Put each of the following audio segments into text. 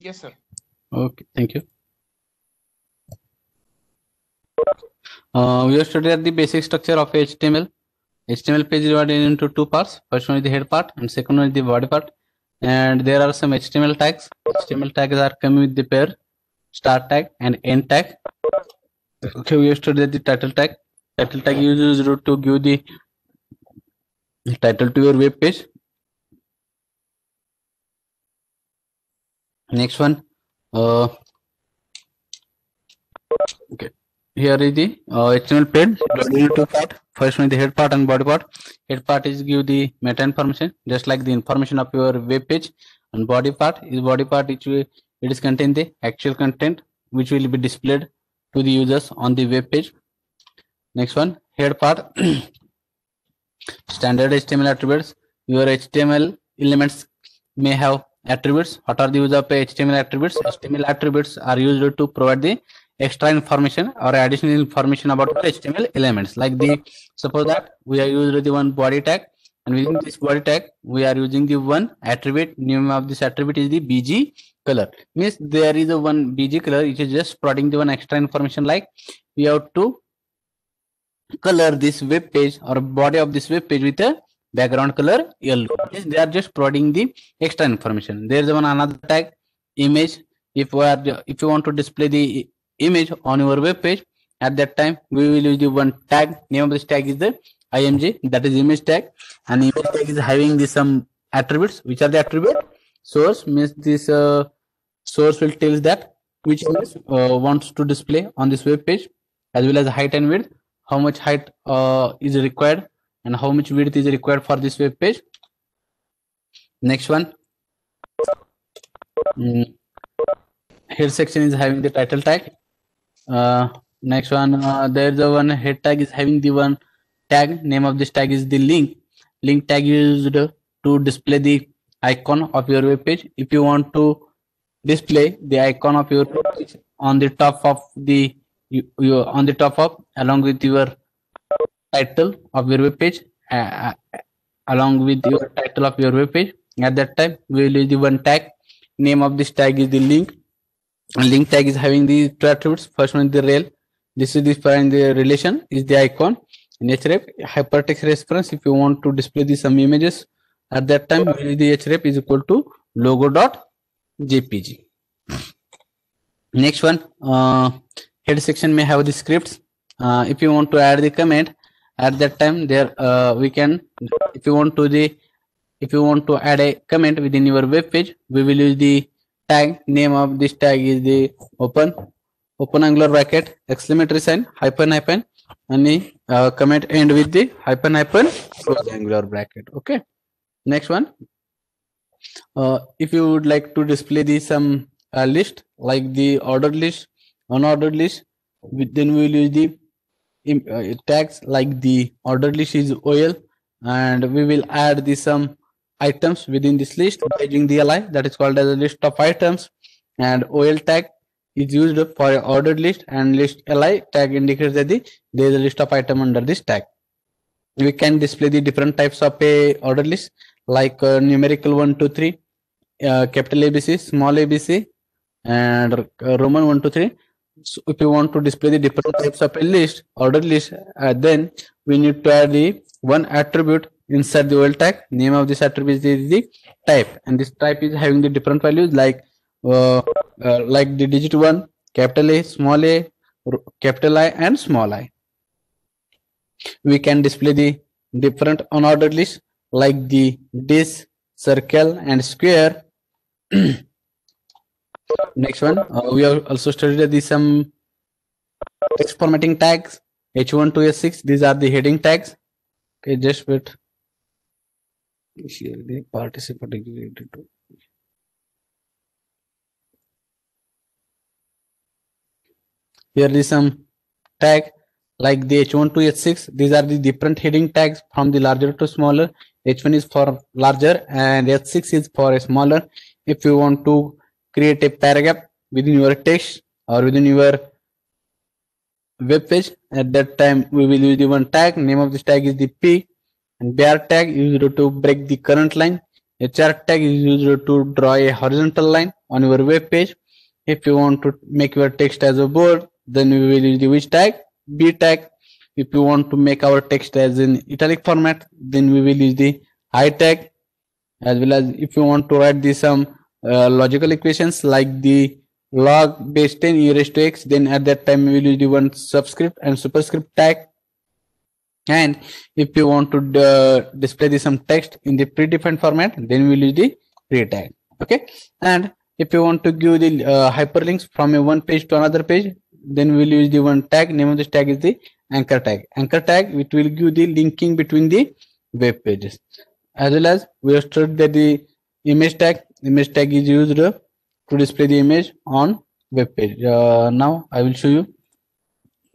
Yes, sir. Okay, thank you. Uh, we have studied the basic structure of HTML. HTML page is divided into two parts. First one is the head part and second one is the body part. And there are some HTML tags. HTML tags are coming with the pair start tag and end tag. Okay, we have studied the title tag. Title tag is used to give the title to your web page. Next one. Uh, okay here is the uh, HTML page two part. First one is the head part and body part. Head part is give the meta information, just like the information of your web page. And body part is body part which will, it is contain the actual content which will be displayed to the users on the web page. Next one, head part. Standard HTML attributes. Your HTML elements may have attributes. What are the use of HTML attributes? HTML attributes are used to provide the extra information or additional information about HTML elements. Like the suppose that we are using the one body tag, and within this body tag we are using the one attribute. Name of this attribute is the BG color. Means there is a one BG color which is just providing the one extra information. Like we have to color this web page or body of this web page with a background color yellow. They are just providing the extra information. There is one another tag image. If we are if you want to display the image on your web page at that time we will use the one tag. Name of this tag is the img that is image tag. And image tag is having the some attributes. Which are the attribute? Source means this uh, source will tell that which image uh, wants to display on this web page as well as height and width. How much height uh, is required and how much width is required for this web page? Next one. Mm. here section is having the title tag. Uh, next one uh, there's the one head tag is having the one tag. Name of this tag is the link. Link tag used to display the icon of your web page. If you want to display the icon of your page on the top of the you, you on the top of along with your title of your web page uh, along with your title of your web page. At that time we will use the one tag. Name of this tag is the link. Link tag is having the two attributes. First one is the rel this is defined the relation is the icon. And href hypertext reference if you want to display the some images at that time the href is equal to logo dot jpg next one uh, head section may have the scripts. Uh, if you want to add the comment at that time there uh, we can if you want to the if you want to add a comment within your web page we will use the tag name of this tag is the open open angular bracket exclamatory sign hyphen hyphen and uh, comment end with the hyphen hyphen close angular bracket okay? Next one. Uh, if you would like to display the some uh, list like the ordered list unordered list then we will use the uh, tags like the ordered list is OL and we will add the some items within this list by using the li that is called as a list of items and ol tag is used for ordered list and list li tag indicates that the, there is a list of item under this tag. We can display the different types of a ordered list like uh, numerical 1 2 3 uh, capital abc small abc and uh, roman 1 2 3 so if you want to display the different types of a list ordered list uh, then we need to add the one attribute insert the OL tag name of this attribute is the type. And this type is having the different values like uh, uh, like the digit one capital a small a capital i and small i. We can display the different unordered list like the disk circle and square next one. Uh, we have also studied the some text formatting tags. H1 to s6 these are the heading tags. Okay just wait. Here the participant executed to here is some tag like the h1 to h6 these are the different heading tags from the larger to smaller. H1 is for larger and h6 is for a smaller. If you want to create a paragraph within your text or within your web page at that time we will use the one tag name of this tag is the p and bar tag is used to break the current line hr tag is used to draw a horizontal line on your web page. If you want to make your text as a bold, then we will use the which tag? B tag. If you want to make our text as in italic format, then we will use the I tag. As well as if you want to write the some logical equations like the log base 10 e raised to x, then at that time we will use the one subscript and superscript tag. And if you want to uh, display the some text in the predefined format then we'll use the pre tag okay? And if you want to give the uh, hyperlinks from a one page to another page then we'll use the one tag. Name of this tag is the anchor tag. Anchor tag which will give the linking between the web pages. As well as we have studied that the image tag image tag is used to display the image on web page. Uh, now i will show you.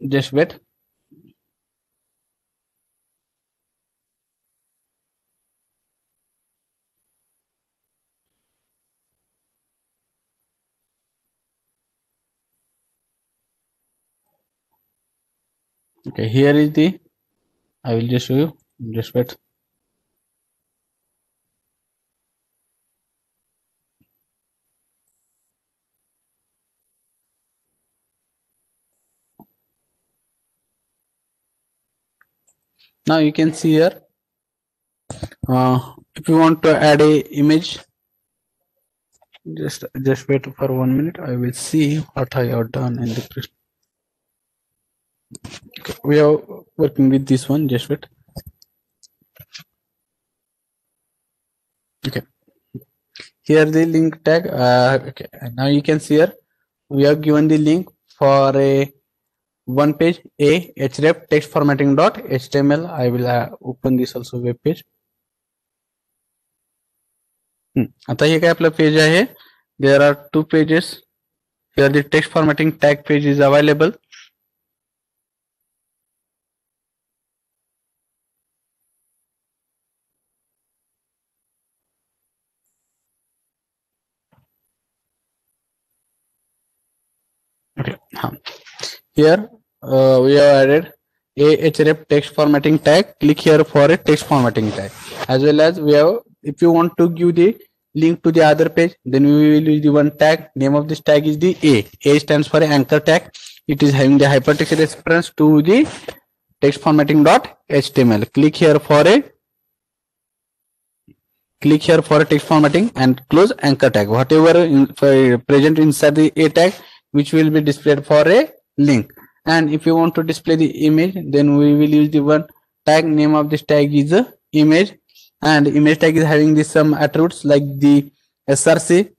Just wait. Okay here is the i will just show you. Just wait now you can see here. Uh, if you want to add a image just just wait for one minute. I will see what i have done in the we are working with this one. Just wait. Okay. Here the link tag. Uh, okay. Now you can see here we have given the link for a one page a href text formatting dot html i will uh, open this also web page आता हे काय आपलं page आहे there are two pages the text formatting tag page is available okay here uh, we have added a href text formatting tag. Click here for a text formatting tag. As well as we have if you want to give the link to the other page then we will use the one tag. Name of this tag is the a. A stands for anchor tag. It is having the hypertext reference to the text formatting dot html click here for a click here for a text formatting and close anchor tag. Whatever in, present inside the a tag which will be displayed for a link and if you want to display the image then we will use the one tag. Name of this tag is a image. And image tag is having this some attributes like the src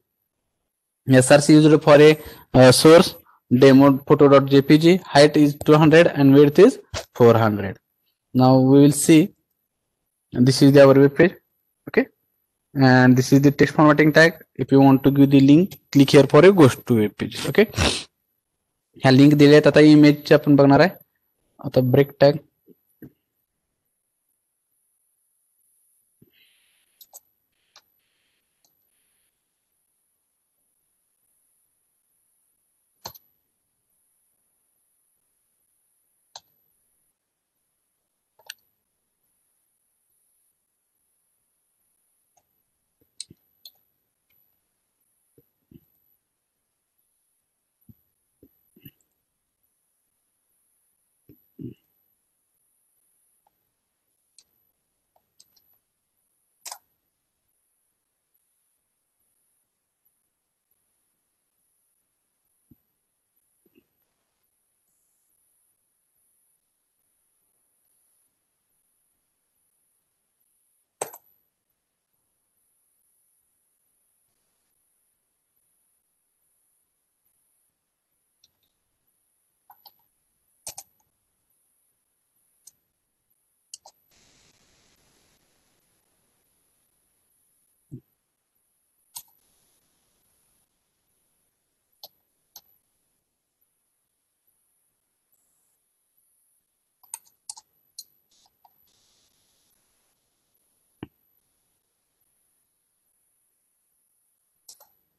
src used for a uh, source. Demo photo.jpg height is 200 and width is 400 now we will see. This is the our web page. Okay. And this is the text formatting tag. If you want to give the link click here for a ghost to web page. Okay ह्या link दिल्या आहेत आता इमेजचे आपण बघणार आहे. आता break tag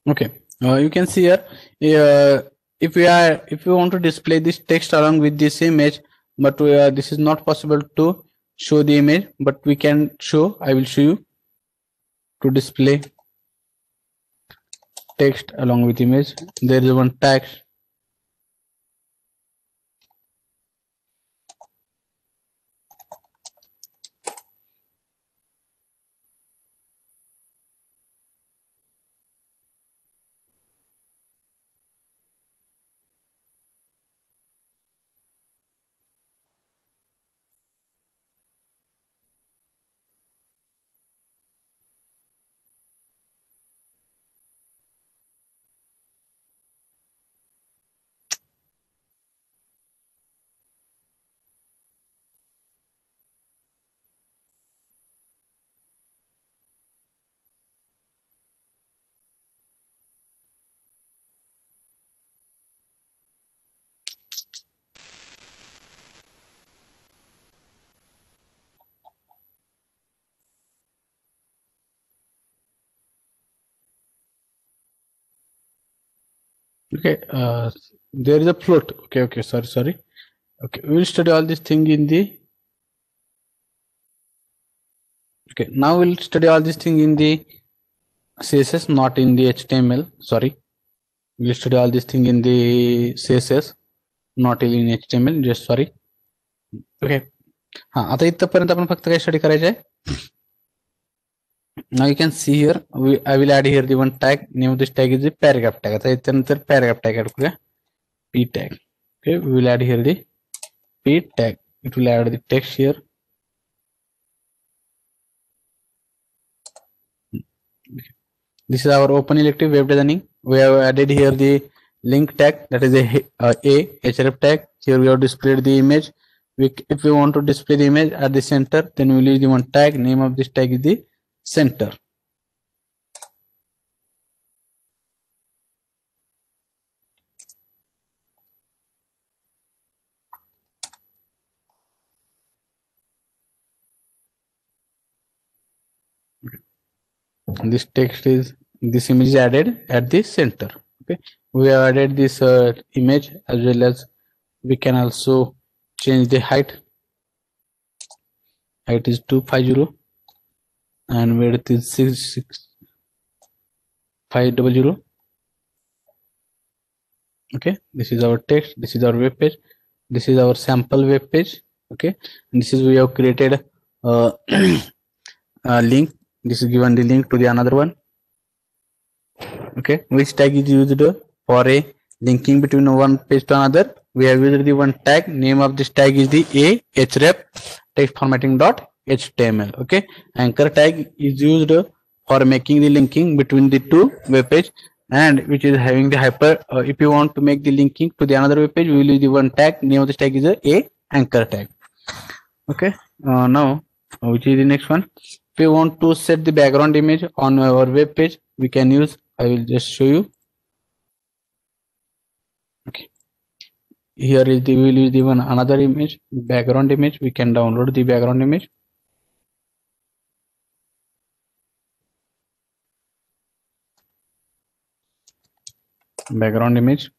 okay. Uh, you can see here uh, if we are if we want to display this text along with this image but we are, this is not possible to show the image but we can show i will show you to display text along with image. There is one text okay uh, there is a float okay okay sorry sorry okay we will study all this thing in the okay now we'll study all this thing in the css not in the html sorry we'll study all this thing in the css not in html just sorry okay हा आता इथपर्यंत आपण फक्त काय study करायचे आहे now you can see here we i will add here the one tag name of this tag is the paragraph tag आता याच्यानंतर paragraph tag add करूया p tag okay we will add here the p tag it will add the text here this is our open elective web designing we have added here the link tag that is a uh, a href tag here we have displayed the image we, if we want to display the image at the center then we will use the one tag name of this tag is the center. This text is this image is added at the center. Okay. We have added this uh, image as well as we can also change the height. Height is 250 and width is 66500 okay this is our text this is our web page this is our sample web page okay? And this is we have created uh, a link. This is given the link to the another one. Okay which tag is used for a linking between one page to another? We have used the one tag. Name of this tag is the a href text formatting dot html okay? Anchor tag is used for making the linking between the two web page and which is having the hyper uh, if you want to make the linking to the another web page we will use the one tag. Name of this tag is a, a anchor tag. Okay? Uh, now which is the next one? If you want to set the background image on our web page we can use i will just show you. Okay. Here is the we will use one another image background image. We can download the background image background image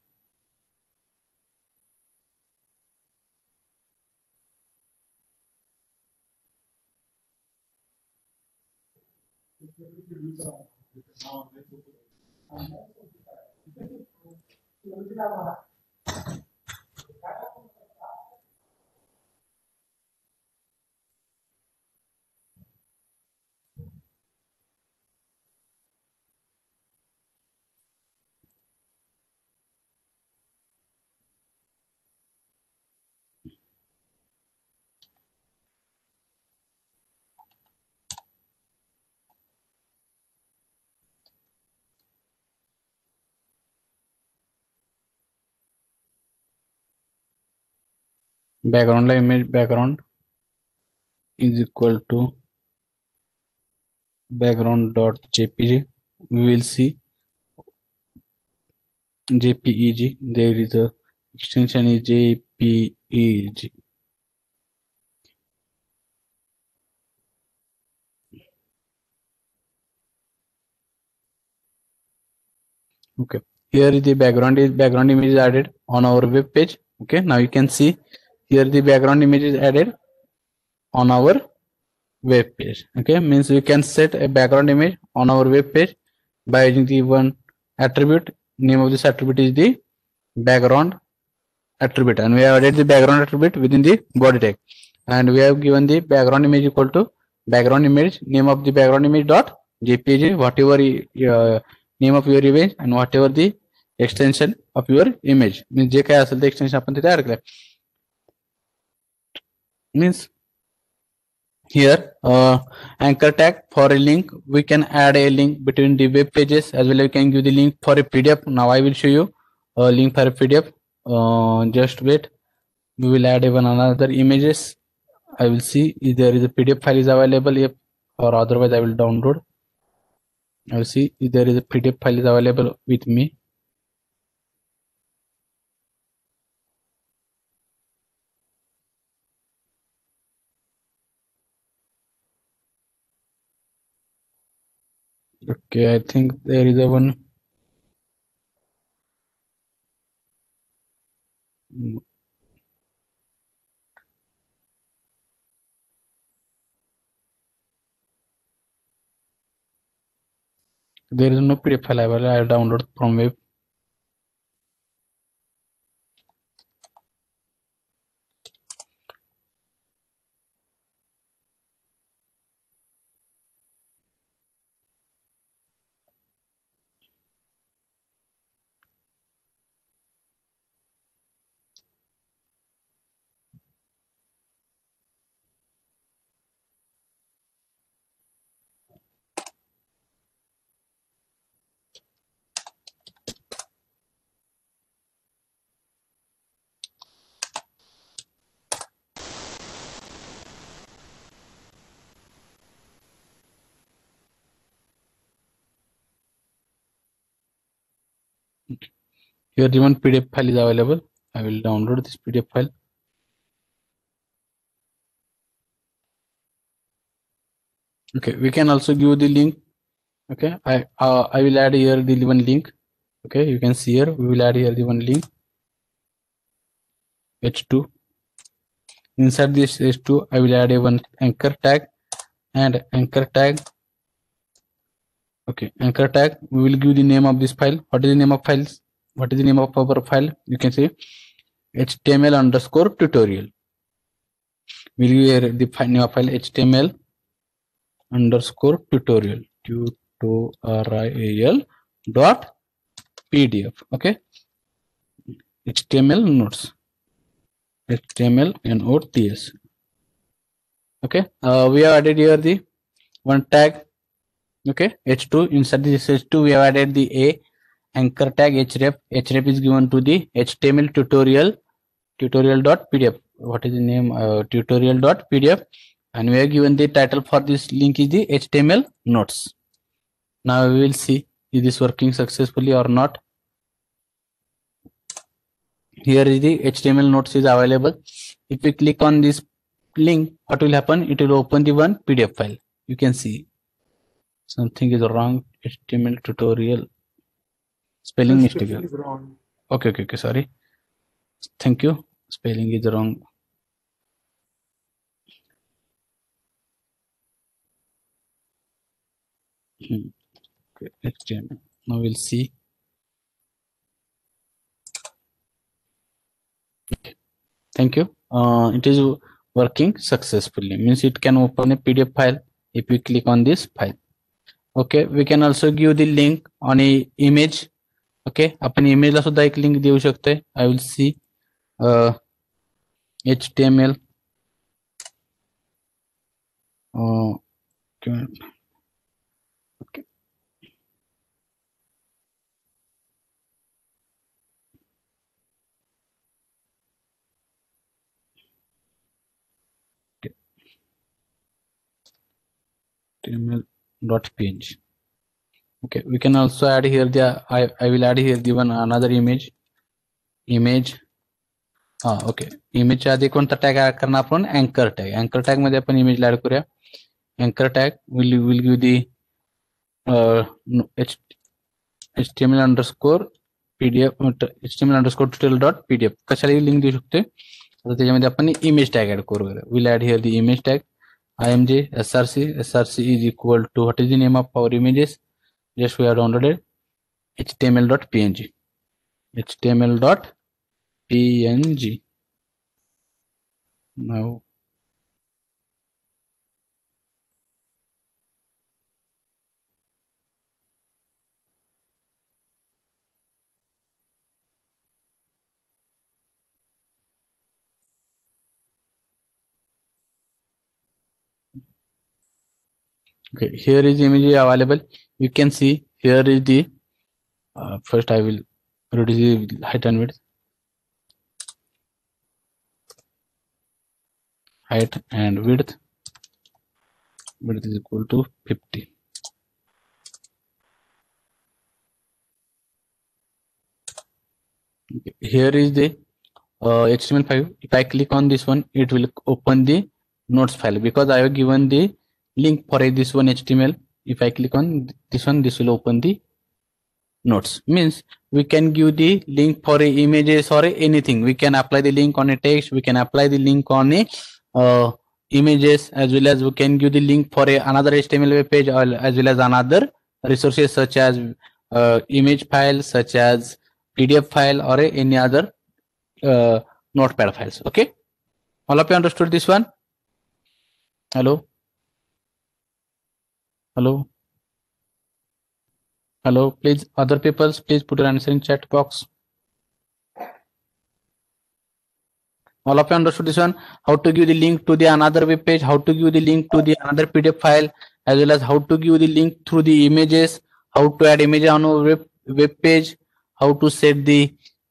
background image background is equal to background dot jpg we will see jpeg there is a extension is jpeg okay. Here is the background is background image added on our web page. Okay. Now you can see here the background image is added on our web page okay means we can set a background image on our web page by using the one attribute name of this attribute is the background attribute and we have added the background attribute within the body tag and we have given the background image equal to background image name of the background image dot jpg whatever uh, name of your image and whatever the extension of your image means जे काय असेल ते extension आपण तिथे add केलंय means here uh, anchor tag for a link. We can add a link between the web pages as well. As we can give the link for a pdf now i will show you a link for a pdf uh, just wait. We will add even another images. I will see if there is a pdf file is available. If or otherwise i will download. I will see if there is a pdf file is available with me okay i think there is a one. There is no pdf available i have downloaded from web here the one pdf file is available? I will download this pdf file. Okay we can also give the link. Okay i uh, i will add here the one link. Okay you can see here we will add here the one link. H2 inside this h2 i will add a one anchor tag and anchor tag okay anchor tag. We will give the name of this file. What is the name of files? What is the name of our file? You can say html underscore tutorial. We'll give the name of file html underscore tutorial. Tutorial dot pdf. Okay. html notes. html nots okay. Uh, we have added here the one tag okay h2 inside this h2 we have added the a anchor tag href href is given to the html tutorial tutorial dot pdf what is the name? Uh, tutorial dot pdf and we have given the title for this link is the html notes. Now we will see is this working successfully or not? Here is the html notes is available. If we click on this link what will happen? It will open the one pdf file. You can see something is wrong html tutorial spelling mistake wrong. okay okay okay sorry. Thank you. Spelling is wrong. Hmm. okay html now we'll see. Okay. thank you. Uh, it is working successfully. Means it can open a pdf file if we click on this file okay we can also give the link on a image okay upon image सुद्धा एक link देव शकते I will see H T M L okay L dot png. Okay, we can also add here the, i i will add here the one another image. Image. हा okay इमेजच्या आधी कोणता tag add करणार आपण अँकर tag अँकर tag मध्ये आपण image add करूया अँकर tag will will give the H H T M L underscore PDF H T M L underscore tutorial dot PDF कशालाही link देऊ शकते आता त्याच्यामध्ये आपण इमेज टॅग ऍड करू will add here the image tag img src src is equal to what is the name of our images? Just we have downloaded html.png html.png now okay here is image available. You can see here is the uh, first i will reduce the height and width. Height and width. Width is equal to 50 okay. here is the uh, html5 if i click on this one it will open the notes file because i have given the link for this one html if i click on this one this will open the notes. Means we can give the link for a images or a anything. We can apply the link on a text. We can apply the link on a uh, images as well as we can give the link for a another html web page or as well as another resources such as uh, image file such as pdf file or a, any other uh, notepad files. Okay? All of you understood this one? Hello hello? Hello? Please other people please put your answer in chat box. All of you understood this one? How to give the link to the another web page how to give the link to the another pdf file as well as how to give the link through the images how to add image on a web, web page how to set the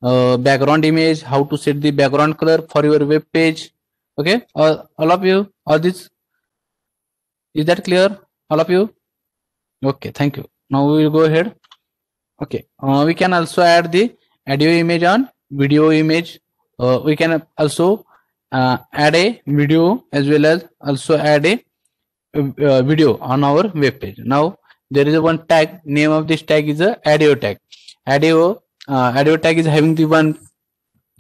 uh, background image how to set the background color for your web page. Okay? All, all of you all this is that clear? All of you okay thank you. Now we will go ahead. Okay uh, we can also add the audio image on video image. Uh, we can also uh, add a video as well as also add a uh, video on our web page. Now there is one tag. Name of this tag is a audio tag. Audio uh, audio tag is having the one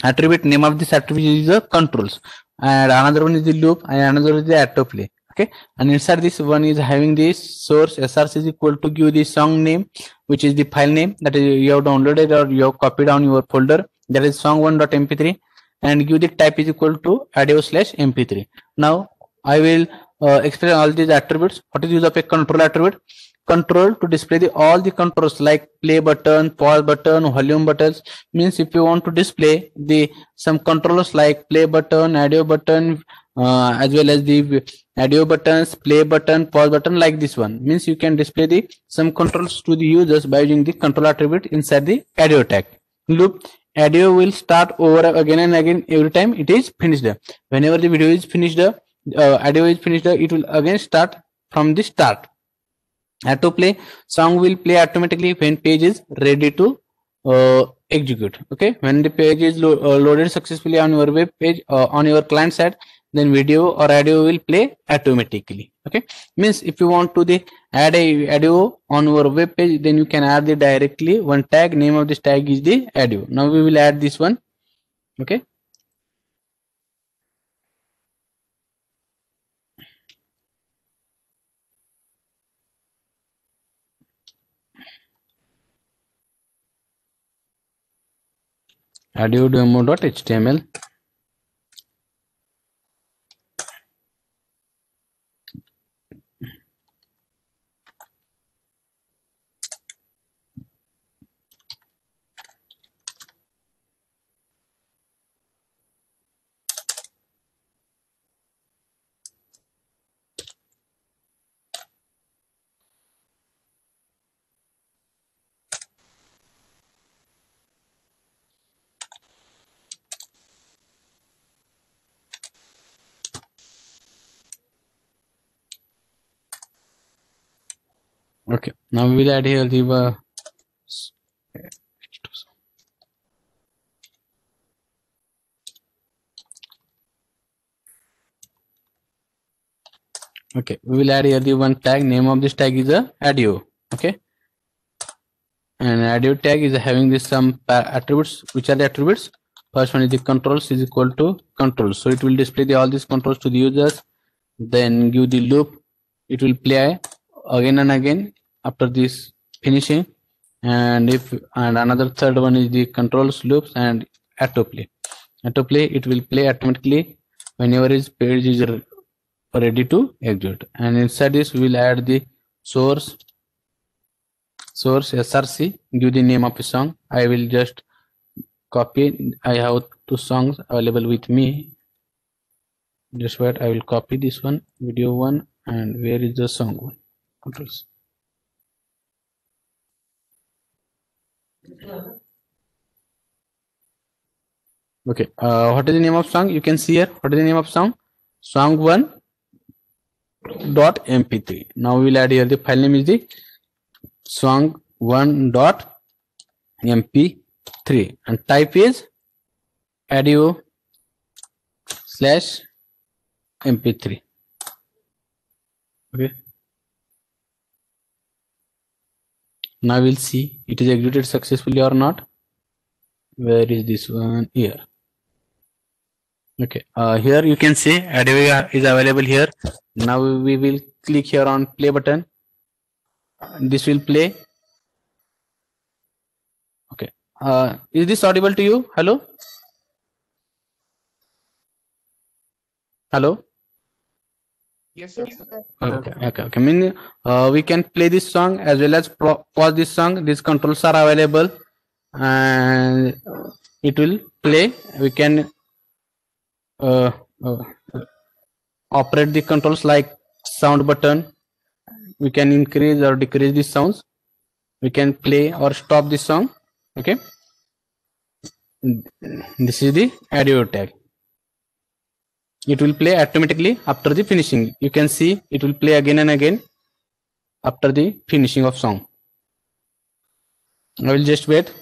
attribute. Name of this attribute is the controls. And another one is the loop and another is the autoplay okay? And inside this one is having this source src is equal to give the song name which is the file name. That is you have downloaded or you have copied on your folder. That is song1.mp3 and give the type is equal to audio slash mp3 now i will uh, explain all these attributes. What is use of a control attribute? Control to display the all the controls like play button pause button volume buttons. Means if you want to display the some controls like play button audio button uh, as well as the audio buttons play button pause button like this one. Means you can display the some controls to the users by using the control attribute inside the audio tag. Loop audio will start over again and again every time it is finished. Whenever the video is finished uh, audio is finished it will again start from the start. Auto play song will play automatically when page is ready to uh, execute. Okay? When the page is lo uh, loaded successfully on your web page uh, on your client side then video or audio will play automatically okay? Means if you want to the add a audio on your web page then you can add the directly one tag name of this tag is the audio. Now we will add this one okay? audio demo.html okay now we will add here the uh, okay we will add here the one tag. Name of this tag is a audio okay? And audio tag is having this some attributes. Which are the attributes? First one is the controls is equal to controls. So it will display the all these controls to the users then give the loop. It will play again and again after this finishing and if and another third one is the controls loops and autoplay autoplay it will play automatically whenever his page is ready to execute. And inside this we will add the source source src give the name of a song. I will just copy i have two songs available with me. Just wait i will copy this one video one and where is the song one? Controls okay uh, what is the name of song? You can see here what is the name of song? Song one dot mp3 now we will add here the file name is the song one dot mp3 and type is audio slash mp3 okay now we'll see it is executed successfully or not. Where is this one? Here. Okay uh, here you can see audio is available here. Now we will click here on play button. This will play. Okay uh, is this audible to you? Hello? Hello Yes, sir. okay okay okay mean uh, we can play this song as well as pause this song. These controls are available and it will play. We can uh, uh, operate the controls like sound button. We can increase or decrease the sounds. We can play or stop the song. Okay. This is the audio tag it will play automatically after the finishing you can see it will play again and again after the finishing of song i will just wait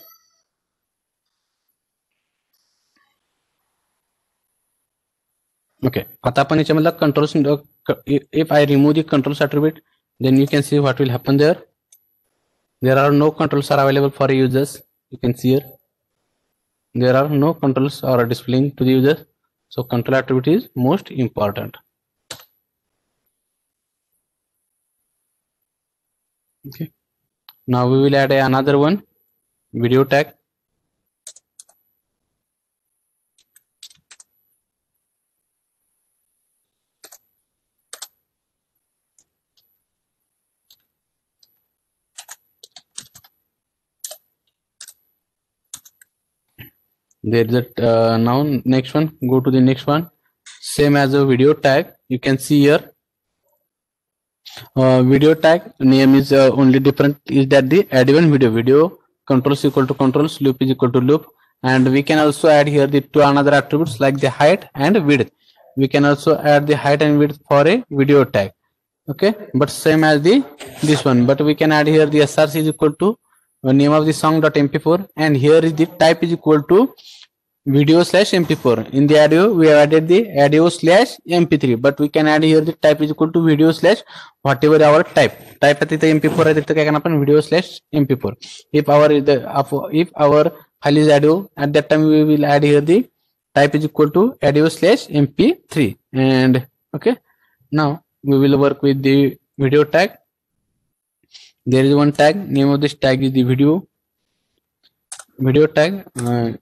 okay आता आपण याच्यामधला controls if i remove the controls attribute then you can see what will happen there there are no controls are available for users you can see here there are no controls are displaying to the users so control attribute is most important. Okay. Now we will add another one video tag there is a uh, now next one. Go to the next one. Same as a video tag. You can see here. Uh, video tag. Name is uh, only different is that the add one video. Video controls equal to controls loop is equal to loop. And we can also add here the two another attributes like the height and width. We can also add the height and width for a video tag. Okay? But same as the this one. But we can add here the src is equal to uh, name of the song dot mp4 and here is the type is equal to video slash mp4 in the audio we have added the audio slash mp3 but we can add here the type is equal to video slash whatever our type. Type at the mp4 at the can open video slash mp4 if our if our file is audio at that time we will add here the type is equal to audio slash mp3 and okay now we will work with the video tag. There is one tag name of this tag is the video video tag uh,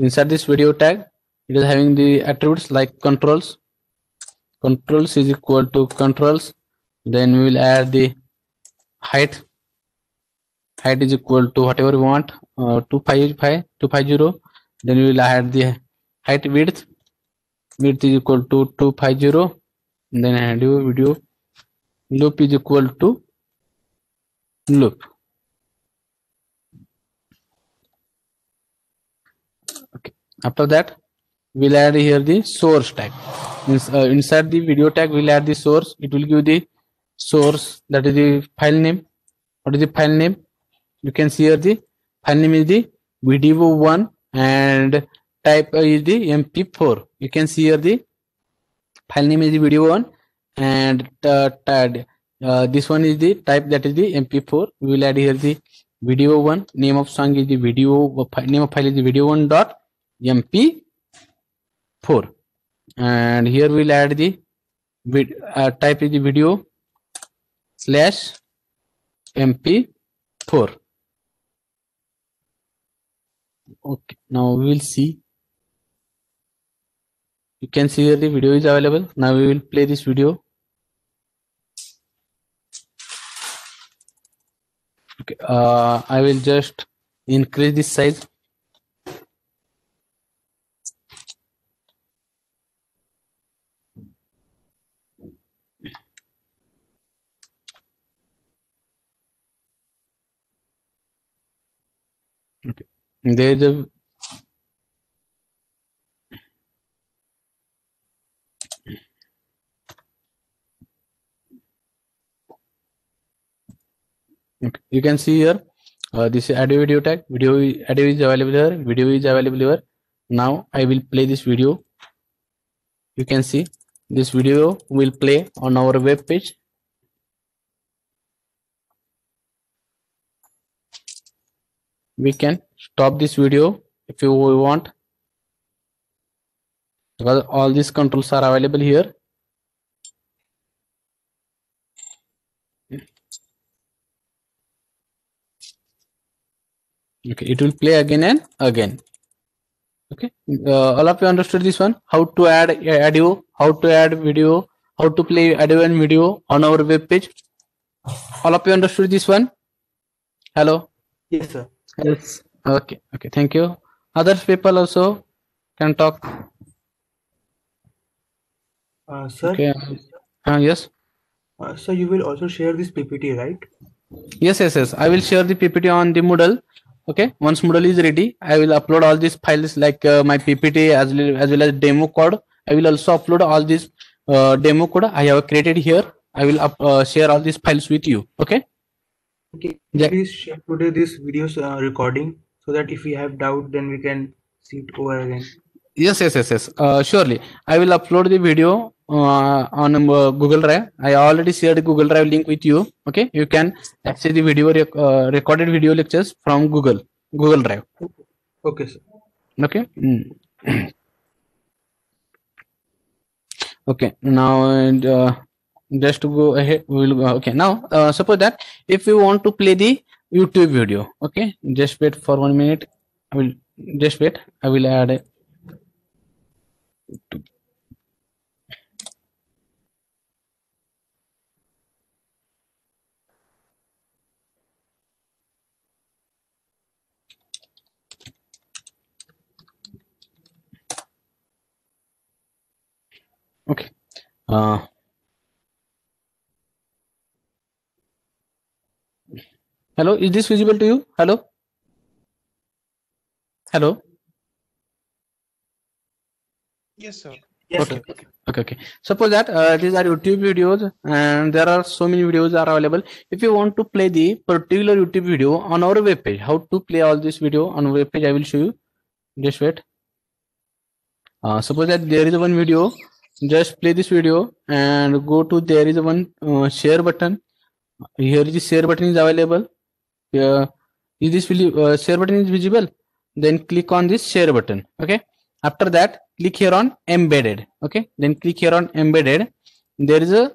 inside this video tag. It is having the attributes like controls. Controls is equal to controls. Then we will add the height. Height is equal to whatever we want. Uh, 255 250 then we will add the height width. Width is equal to 250 then add your video. Loop is equal to loop okay after that we'll add here the source tag. Ins- uh, inside the video tag we'll add the source. It will give the source that is the file name. What is the file name? You can see here the file name is the video one and type is the mp4 you can see here the file name is the video one and uh, uh, this one is the type that is the mp4 we will add here the video one. Name of song is the video name of file is the video one dot mp4 and here we'll add the uh, type is the video slash mp4 okay now we will see. You can see here the video is available. Now we will play this video. Okay uh, i will just increase this size okay. You can see here uh, this is audio video tag. Video audio is available here. Video is available here. Now I will play this video. You can see this video will play on our web page. We can stop this video if you want. Because all these controls are available here. okay it will play again and again. Okay uh, all of you understood this one? How to add audio how to add video how to play audio and video on our web page? All of you understood this one? Hello? Yes, sir. yes okay okay thank you. Other people also can talk? Uh, sir, okay uh, yes? Uh, so you will also share this PPT, right? yes yes yes. I will share the ppt on the moodle. Okay once moodle is ready i will upload all these files like uh, my ppt as well, as well as demo code. I will also upload all these uh, demo code i have created here. I will up, uh, share all these files with you. Okay? Okay. Yeah. Please share today this video's uh, recording so that if we have doubt, then we can see it over again. yes yes yes yes uh, surely i will upload the video uh, on uh, google drive i already shared the google drive link with you okay you can access the video rec- uh, recorded video lectures from google google drive Okay, sir. okay Mm. okay now and uh, just to go ahead we will go okay now uh, suppose that if we want to play the youtube video. Okay? Just wait for one minute. I will just wait. I will add a okay. Uh, hello is this visible to you? Hello? Hello? Yes, sir. Yes, Okay. sir. okay okay. Suppose that uh, these are youtube videos and there are so many videos are available. If you want to play the particular youtube video on our web page how to play all this video on our web page i will show you. Just wait. Uh, suppose that there is one video just play this video and go to there is one uh, share button. Here is the share button is available uh, is this uh, share button is visible? Then click on this share button okay? After that click here on embedded okay? Then click here on embedded. There is a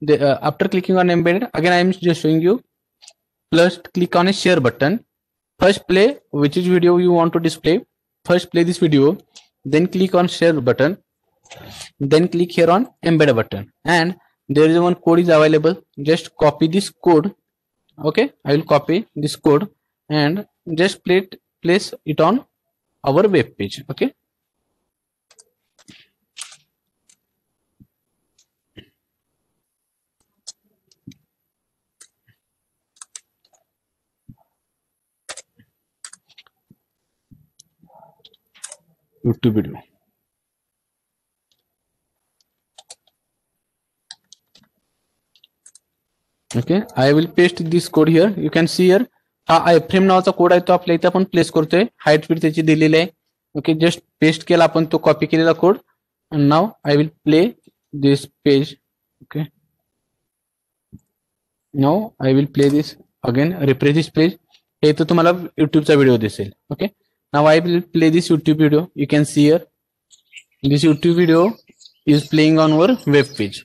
the, uh, after clicking on embedded again i am just showing you. Plus click on a share button. First play which is video you want to display. First play this video. Then click on share button. Then click here on embed button. And there is one code is available. Just copy this code okay i will copy this code and just play it, place it on our web page. Okay. Youtube video okay I will paste this code here you can see here हा आय frame नावाचा code आहे तो आपल्या इथे आपण place करतोय. Height speed त्याची दिलेली आहे. ओके जस्ट पेस्ट केला आपण तो कॉपी केलेला code now I will play this page okay now I will play this again refresh this page हे इथं तुम्हाला युट्यूबचा व्हिडिओ दिसेल. Okay now I will play this YouTube video you can see here this youtube video is playing on our web page.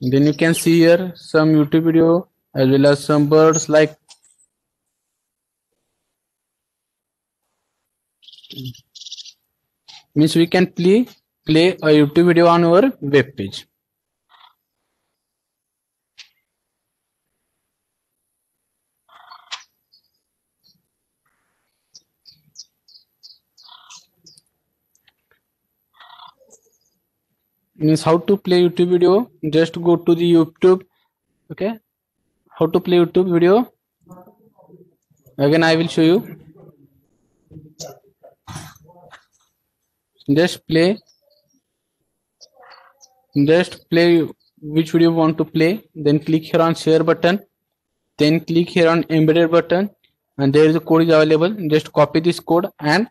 Then you can see here some youtube video as well as some birds like means we can play play a youtube video on our web page means how to play youtube video. Just go to the youtube. Okay? How to play youtube video. Again i will show you. Just play. Just play which video you want to play. Then click here on share button. Then click here on embedded button. And there is a code is available. Just copy this code and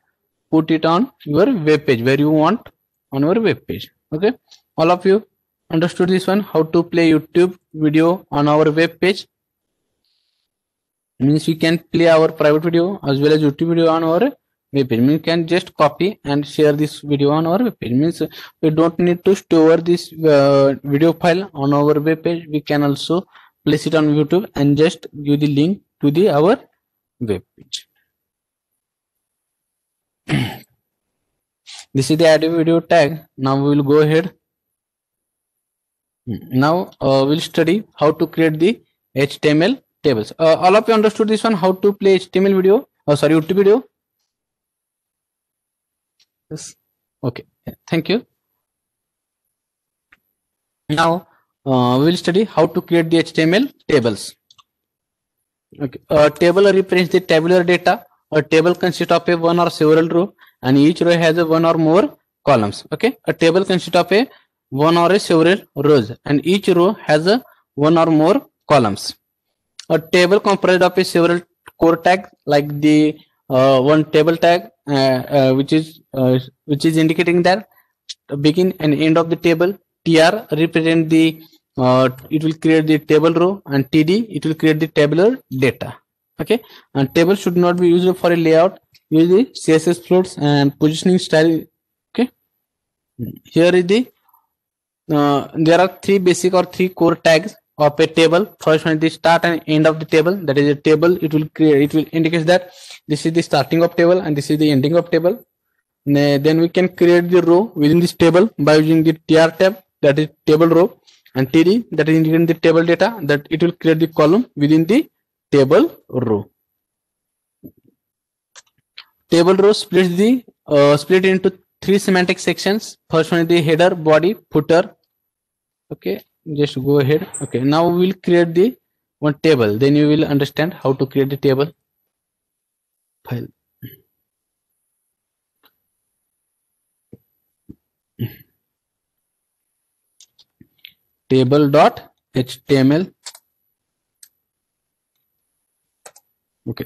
put it on your web page where you want on your web page. Okay all of you understood this one how to play youtube video on our web page. Means we can play our private video as well as youtube video on our web page. We can just copy and share this video on our web page. Means we don't need to store this uh, video file on our web page. We can also place it on youtube and just give the link to the our web page. This is the add video tag. Now we will go ahead now uh, we'll study how to create the html tables. Uh, all of you understood this one how to play html video? Oh sorry youtube video? Yes. Okay thank you. Now uh, we will study how to create the html tables. Okay a table represents the tabular data. A table consists of a one or several row and each row has a one or more columns. Okay a table consists of a one or several rows and each row has a one or more columns. A table comprised of several core tags like the uh, one table tag uh, uh, which is uh, which is indicating that begin and end of the table tr represent the uh, it will create the table row and td it will create the tabular data. Okay? And table should not be used for a layout. Use the css floats and positioning style. Okay? Here is the uh, there are three basic or three core tags of a table. First one is the start and end of the table. That is a table. It will create it will indicate that this is the starting of table and this is the ending of table. Then we can create the row within this table by using the tr tab that is table row and td that is indicating the table data that it will create the column within the table row. Table row splits the uh, split into three semantic sections. First one is the header body footer okay just go ahead. Okay now we will create the one table. Then you will understand how to create the table file. Table dot html okay.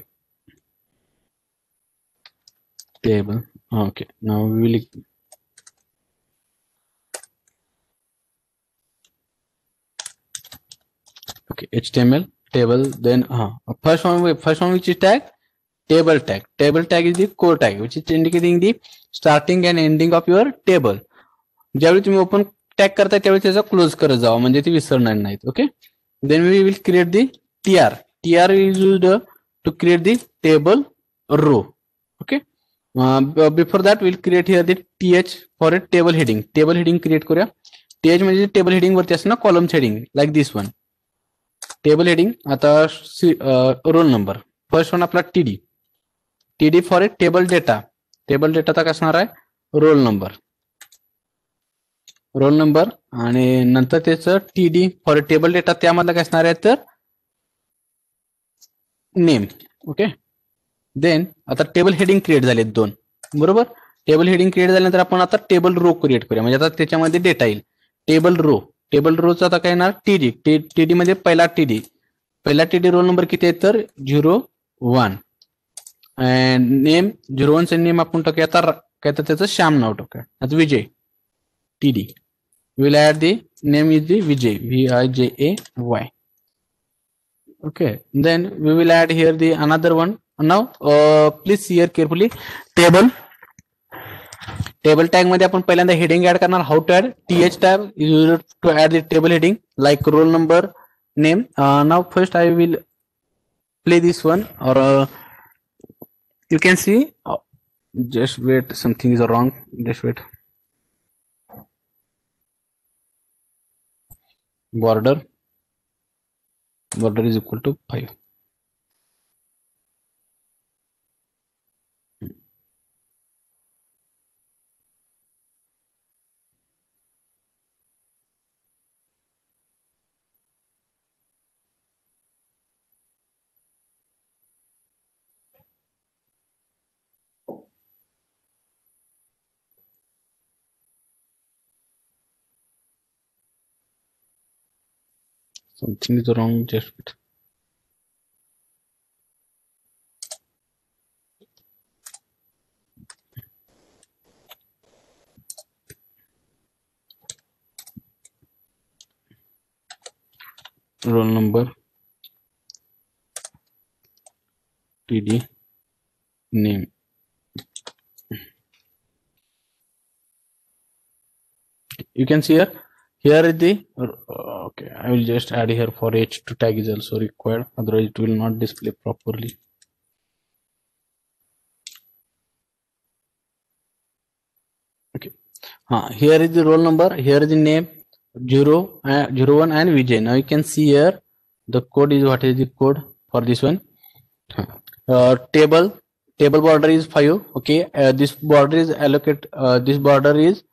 Table. Okay now we will okay html table then uh, first one first one which is tag table tag. Table tag is the core tag which is indicating the starting and ending of your table. ज्यावेळी तुम्ही open tag करताय त्यावेळी त्याचा close करत जावा म्हणजे ते विसरणार नाहीत okay then we will create the T R T R is use to create the table row okay before that will create here the T H for a table heading table heading create करूया. T H म्हणजे table heading वरती असं ना columns heading like this one table heading आता roll number first one आपला T D T D for a table data table data आता काय असणार आहे? रोल नंबर रोल नंबर आणि नंतर त्याचं T D for table data त्यामधलं काय असणार आहे तर? नेम ओके देन आता टेबल हेडिंग क्रिएट झालेत दोन. बरोबर? टेबल हेडिंग क्रिएट झाल्यानंतर आपण आता टेबल रो क्रिएट करूया. म्हणजे आता त्याच्यामध्ये डेटा येईल. टेबल रो टेबल रोल आता काय येणार? टीडी टी टीडी म्हणजे पहिला टीडी पहिला टीडी रोल नंबर किती आहे तर? Zero one and name zero one चे नेम आपण टाकूया. आता काय तर त्याचं श्याम नाव टाकूया. आता Vijay. TD will add the name is the Vijay V I J A Y okay then we will add here the another one now please here carefully table table tag मे अपन पैदा हेडिंग ऐड करना how to add T H tab use to add the table heading like roll number name now first I will play this one और you can see just wait something is a wrong just wait border border is equal to five something is wrong just roll number. Td name. You can see here. Here is the uh, okay i will just add here for h2 tag is also required otherwise it will not display properly. Okay. Uh, here is the roll number here is the name 0 uh, 01 and vijay. Now you can see here the code is what is the code for this one? Uh, table table border is 5 okay? Uh, this border is allocate uh, this border is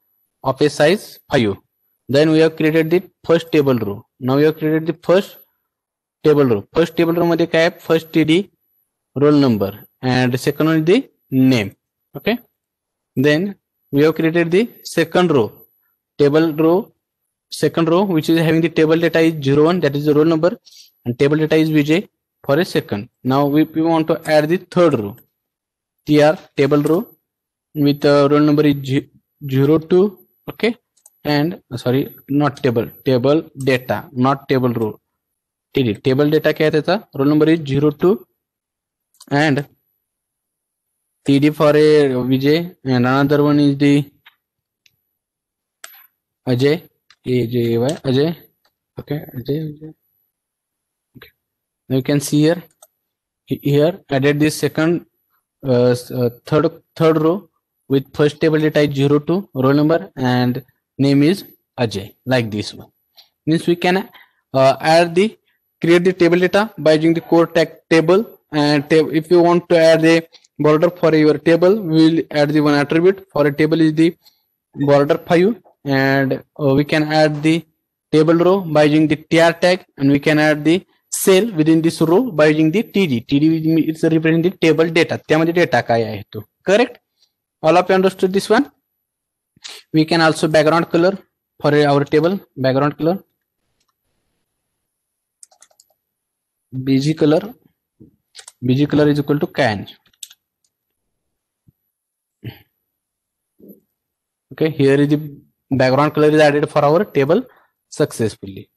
of a size 5 then we have created the first table row now we have created the first table row first table row मध्ये काय first td roll number and second one is the name okay then we have created the second row table row second row which is having the table data is 01 that is the roll number and table data is vj for a second now we, we want to add the third row tr table row with uh, roll number is z- 02 okay And sorry not table table data not table rule ठीक है table data क्या है roll number is zero two and T D for a Vijay and another one is the Ajay A J Y Ajay okay Ajay Ajay you can see here here added this second third third row with first table data is zero two roll number and name is Ajay like this one means we can uh, add the create the table data by using the core tag table and tab- if you want to add a border for your table we will add the one attribute for a table is the border 5 and uh, we can add the table row by using the tr tag and we can add the cell within this row by using the td td is representing the table data त्यामध्ये data काय आहे तो correct all of you understood this one we can also background color for our table. Background color. Bg color. Bg color is equal to can. Okay here is the background color is added for our table successfully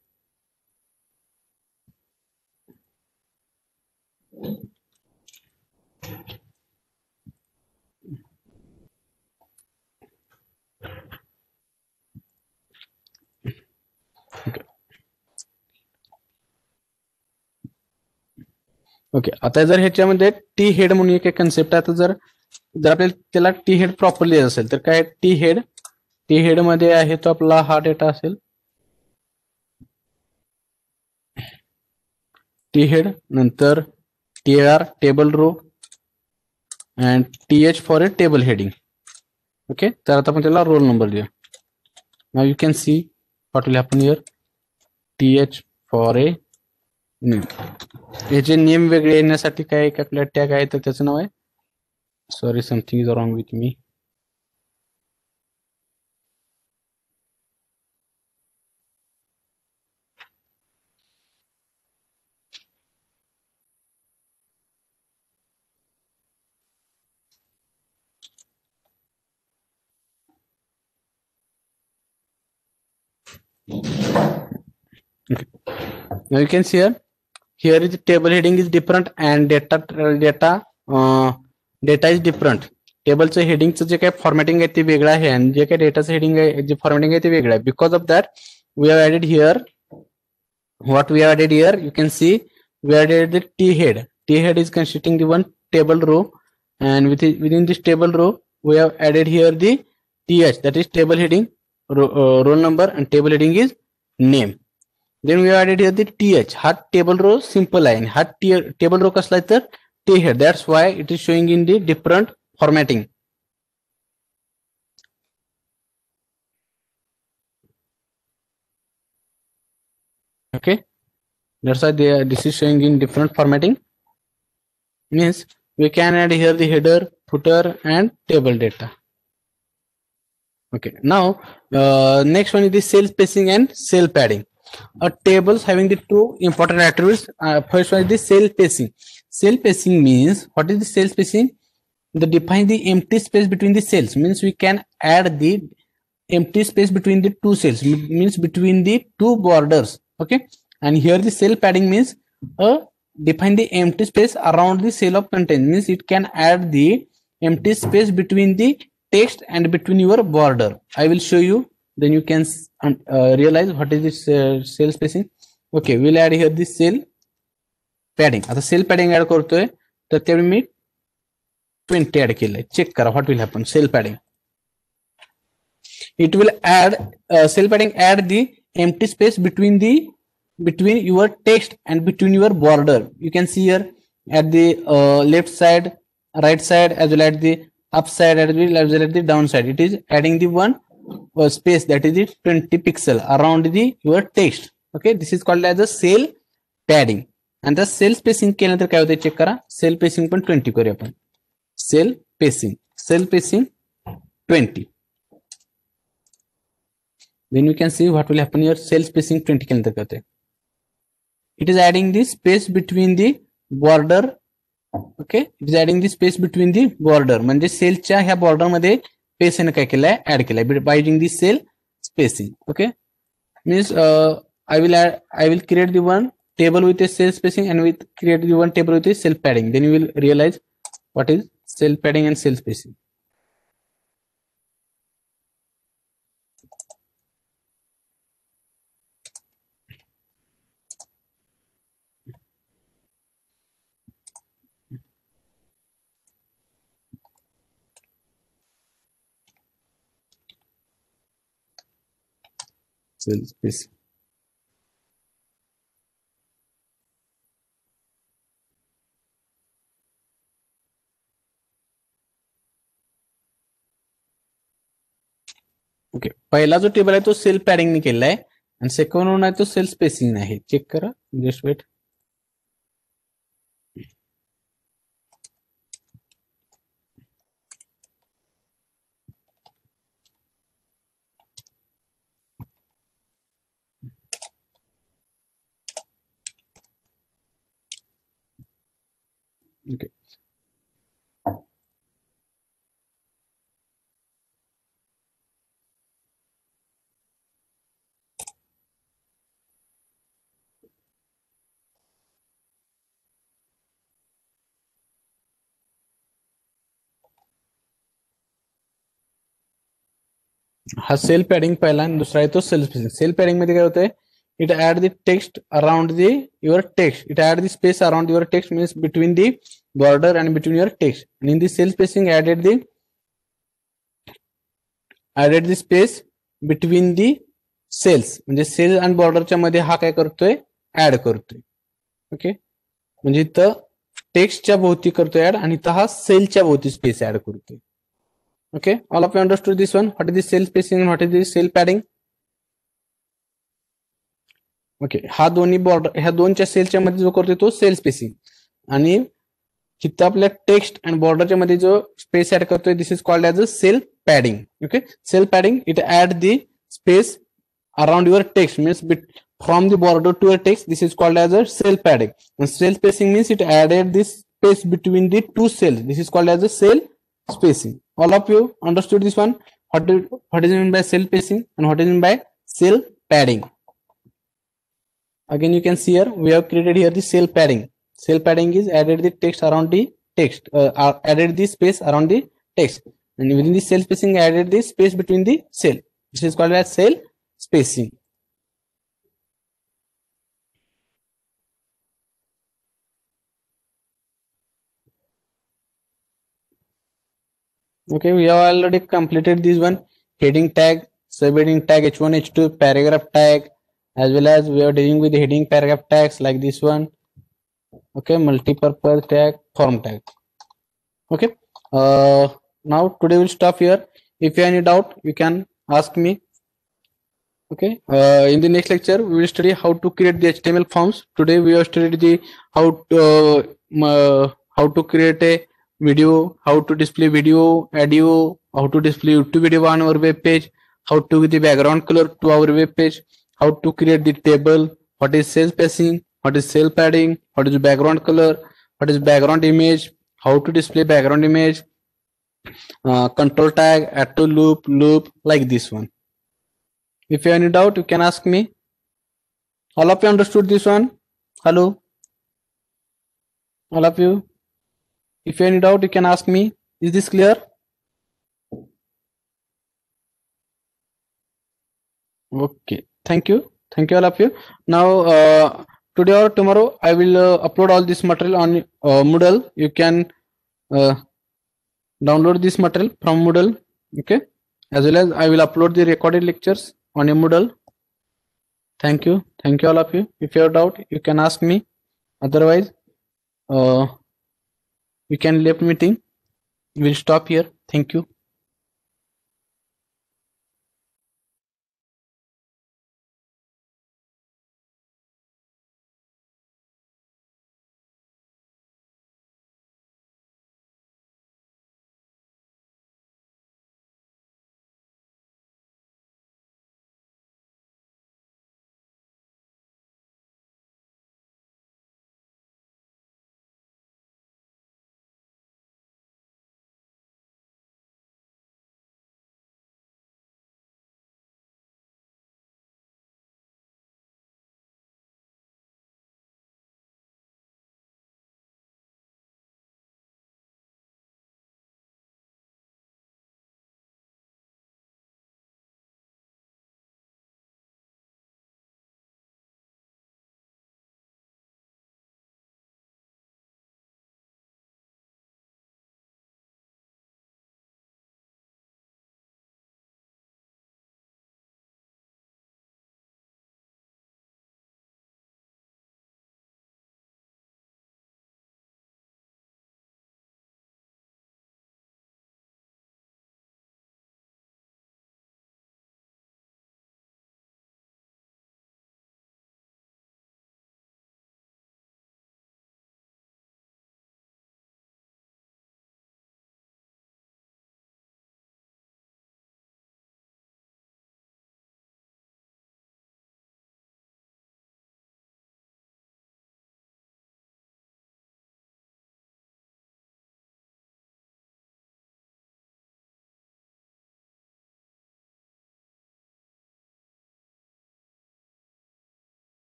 okay आता जर ह्याच्यामध्ये T head म्हणून एक concept आहे आता जर जर आपल्याला त्याला टी हेड प्रॉपरली असेल तर काय टी हेड टी हेडमध्ये आहे तो आपला हा डेटा असेल. टी हेड नंतर T R table row and T H for a table heading okay तर आता आपण त्याला रोल नंबर देऊ नाव you can see what will happen your T H for a याचे नियम वेगळे येण्यासाठी काय एक आपल्या टॅग आहे तर त्याचं नाव आहे? Sorry something is wrong with me now you can see here here is table heading is different and data data uh, data is different टेबलचं हेडिंगचं जे काही फॉर्मॅटिंग आहे ते वेगळं आहे आणि जे काही डेटाचं हेडिंग आहे जे फॉर्मॅटिंग आहे ते वेगळं आहे because of that we have added here what we have added here you can see we added the t head t head is constituting the one table row and within, within this table row we have added here the th that is table heading row, uh, roll number and table heading is name then we have added here the th हा table row simple आहे आणि हा table row कसला आहे तर t head that's why it is showing in the different formatting okay that's why they are, this is showing in different formatting means we can add here the header footer and table data okay now uh, next one is the cell spacing and cell padding a tables having the two important attributes uh, first one is the cell spacing. Cell spacing means what is the cell spacing? The define the empty space between the cells. Means we can add the empty space between the two cells. Means between the two borders. Okay? And here the cell padding means uh, define the empty space around the cell of content means it can add the empty space between the text and between your border. I will show you then you can s- un- uh, realize what is this uh, cell spacing okay we'll add here this cell padding आता cell padding add करतोय तर त्यावेळी मी twenty add केलंय check करा what will happen cell padding it will add uh, cell padding add the empty space between the between your text and between your border you can see here at the uh, left side right side as well as the upside as well as well as the downside it is adding the one uh, space that is it 20 pixel around the your text okay this is called as a cell padding. आणि त्या cell spacing केल्यानंतर काय होतं check करा. Cell pacing पण twenty करूया आपण cell spacing cell spacing twenty when you can see what will happen your cell spacing twenty केल्यानंतर काय होते it is adding the space between the border okay it is adding the space between the border म्हणजे सेलच्या ह्या बॉर्डरमध्ये space in કઈ કહેલાય add by using the cell spacing okay? Means uh, I will add I will create the one table with a cell spacing and with create the one table with a cell padding. Then you will realize what is cell padding and cell spacing. Cell please. Okay पहिला जो table आहे तो cell पॅडिंगने केलेला आहे आणि second one आहे तो cell spacing आहे चेक करा जस्ट वेट ओके हा सेल पॅडिंग पहिला आणि दुसरा आहे तो सेल स्पेसिंग सेल पॅडिंग मध्ये काय होतंय it add the text around the your text it add the space around your text means between the border and between your text आणि in the cell spacing added the added the space between the sales म्हणजे cell आणि बॉर्डरच्या मध्ये हा काय करतोय add करतोय okay म्हणजे इथं टेक्स्टच्या भोवती करतोय ऍड आणि इथं हा सेलच्या भोवती स्पेस ऍड करतोय okay all of you understood this one what is the cell spacing and what is the cell padding okay हा दोन्ही बॉर्डर ह्या दोनच्या सेलच्या मध्ये जो करतोय तो सेल स्पेसिंग आणि इथं टेक्स्ट अँड बॉर्डरच्या मध्ये जो स्पेस ऍड करतोय this is called as a cell padding okay cell padding it add the space around your text means from the border to your text this is called as a cell padding cell spacing means it added this space between the two cells this is called as a cell spacing. All of you understood this one? What, do, what is meant by cell spacing and what is meant by? Again, you can see here, we have created here the cell padding. Cell padding is added the text around the text, uh, uh, added the space around the text. And within the cell spacing added the space between the cell. This is called as cell spacing. Okay we have already completed this one. Heading tag subheading tag h1 h2 paragraph tag as well as we are dealing with heading paragraph tags like this one. Okay multi-purpose tag form tag okay uh now today we'll stop here. If you have any doubt you can ask me. Okay uh, in the next lecture we will study how to create the html forms. Today we have studied the how to uh, uh, how to create a video how to display video audio how to display youtube video on our web page how to give the background color to our web page how to create the table. What is cell spacing? What is cell padding? What is background color? What is background image? How to display background image? Uh, control tag add to loop loop like this one. If you have any doubt you can ask me. All of you understood this one? Hello? All of you? If you have any doubt you can ask me. Is this clear? Okay thank you. Thank you all of you. Now uh, today or tomorrow i will uh, upload all this material on uh, moodle. You can uh, download this material from moodle okay? As well as i will upload the recorded lectures on a moodle. Thank you. Thank you all of you. If you have doubt you can ask me. Otherwise uh, we can leave meeting. We'll stop here. Thank you